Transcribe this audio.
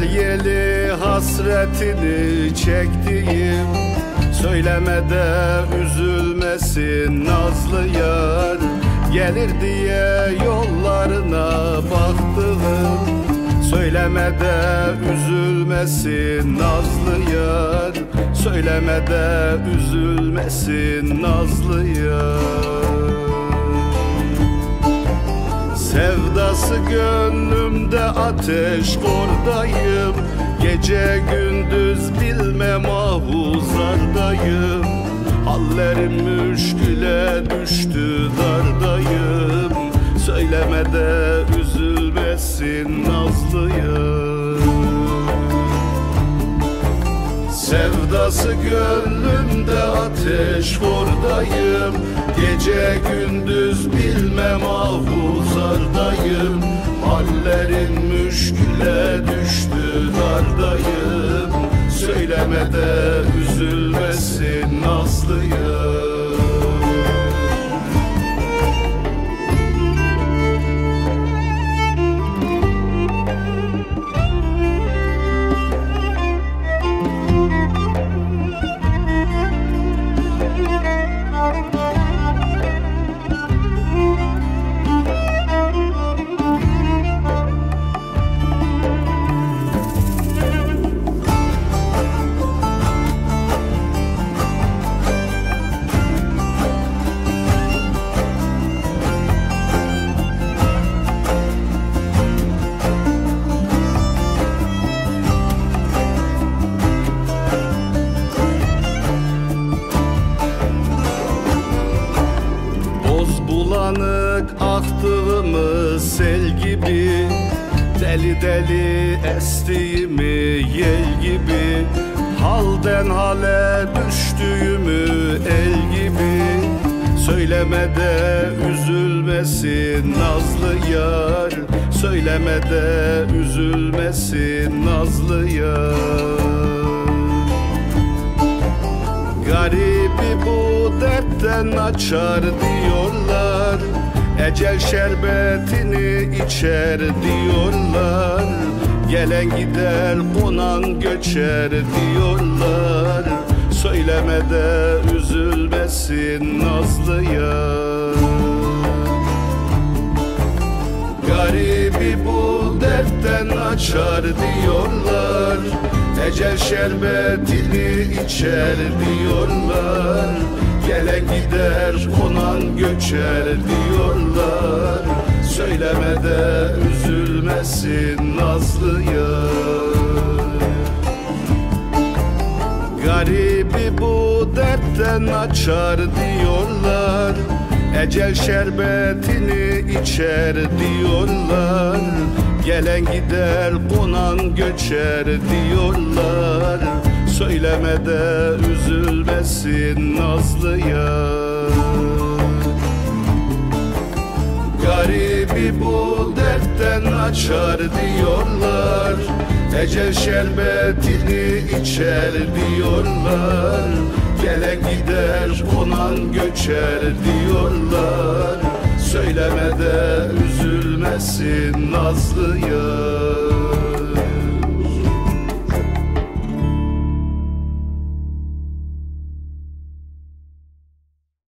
diyeli hasretini çektiğim Söylemede üzülmesin nazlı yar. Gelir diye yollarına baktığım Söylemede üzülmesin nazlı yar. Söylemede üzülmesin nazlı yar Sevdası gönlümde ateş kordayım. Gece gündüz bilmem ahuzardayım Hallerim müşküle düştü dardayım. Söylemede üzülmesin nazlı yar Sevdası gönlümde ateş kordayım Gece gündüz bilmem ahuzardayım Hallerin müşküle düştü dardayım bulanık aktığımız sel gibi Deli deli estiğimi yel gibi Halden hale düştüğümü el gibi. Söylemede üzülmesin nazlı yar Söylemede üzülmesin nazlı yar. Garibi bu dertten açar diyorlar Ecel şerbetini içer diyorlar. Gelen gider konan göçer diyorlar. Söylemede üzülmesin nazlı yar Garibi bu dertten açar diyorlar. Ecel şerbetini içer diyorlar Gelen gider konan göçer diyorlar. Söylemede üzülmesin nazlı yar Garibi bu dertten açar diyorlar. Ecel şerbetini içer diyorlar. Gelen gider konan göçer diyorlar Söylemede üzülmesin nazlı yar Garibi bu dertten açar diyorlar. Ecel şerbetini içer diyorlar. Gelen gider konan göçer diyorlar. Söylemede üzülmesin nazlı yar